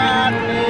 Happy